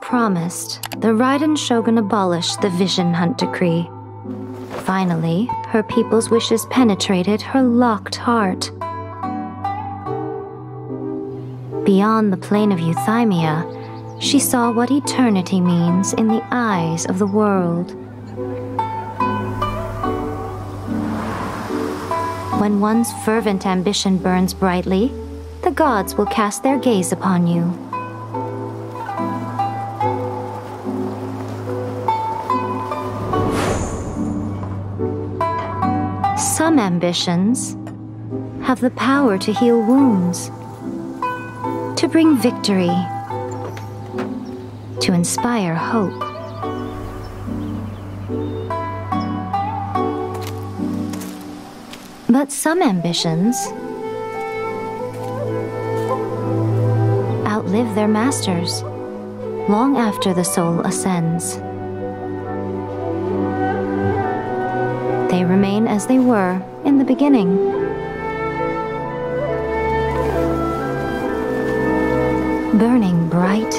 promised, the Raiden Shogun abolished the Vision Hunt Decree. Finally, her people's wishes penetrated her locked heart. Beyond the plane of Euthymia, she saw what eternity means in the eyes of the world. When one's fervent ambition burns brightly, the gods will cast their gaze upon you. Some ambitions have the power to heal wounds, to bring victory, to inspire hope. But some ambitions outlive their masters long after the soul ascends. They remain as they were in the beginning. Burning bright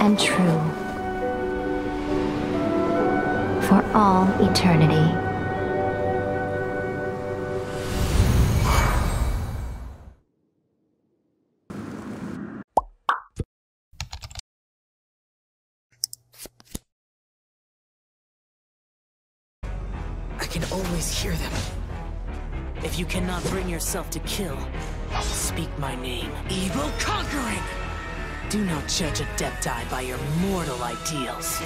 and true for all eternity. Can always hear them. If you cannot bring yourself to kill, speak my name. Evil conquering! Do not judge a Depti by your mortal ideals.